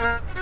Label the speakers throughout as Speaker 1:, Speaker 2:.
Speaker 1: uh you.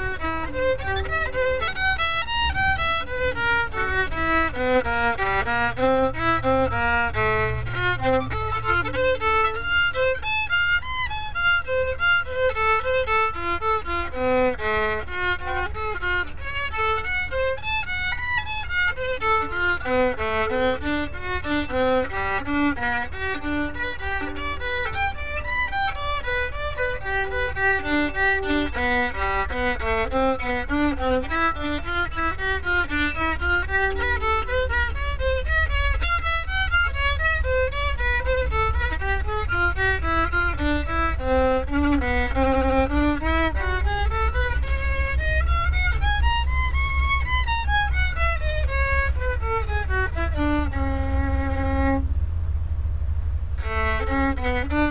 Speaker 1: Mm-hmm.